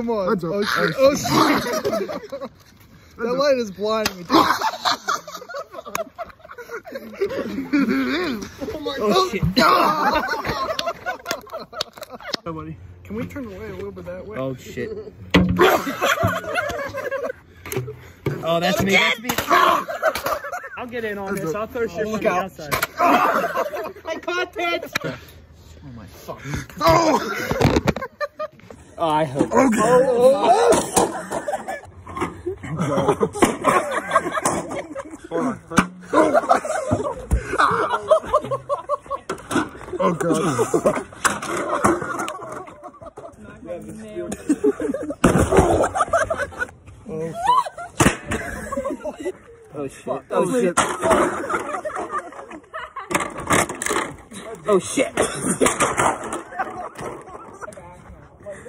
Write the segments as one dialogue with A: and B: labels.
A: come on.
B: Heads up.
A: Oh, oh shit. Oh shit. that light is blinding me.
C: Oh shit. oh, buddy.
A: Can we turn away a little bit that way?
C: Oh shit. oh, that's me. That's me. I'll get in on this. I'll throw shit oh, from the outside. I caught it. Oh my fuck. Oh. Oh I hope.
B: Oh god.
C: Oh shit. Oh shit. Oh shit.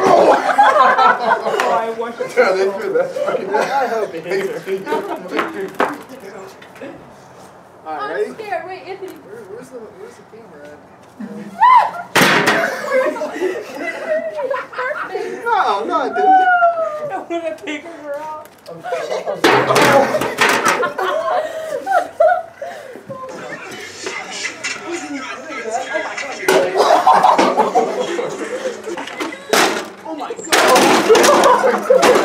C: oh,
D: I wish it
A: I hope it hits her. Alright, ready?
D: I'm scared. Wait, Anthony.
A: Where, where's the where's the camera at? No, no, I didn't.
D: I want to take her out.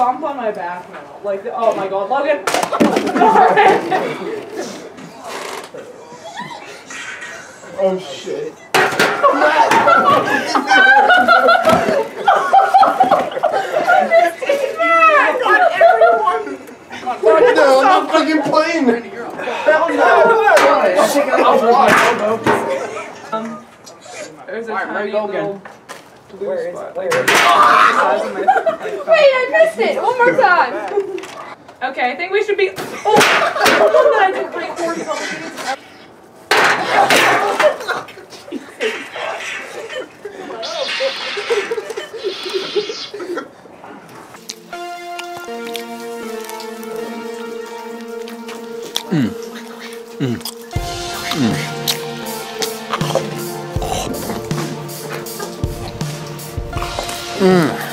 D: bump on my back now. Like, oh my god, Logan.
A: Oh shit. No, I'm not fucking playing. Hell no.
D: um, there's a
C: Alright,
D: tiny
C: go again.
D: Little blue spot. Like, the size of my- like, Wait, I missed it. One more time. Okay, I think we should be. Oh, I didn't record something.
B: Mm. 嗯。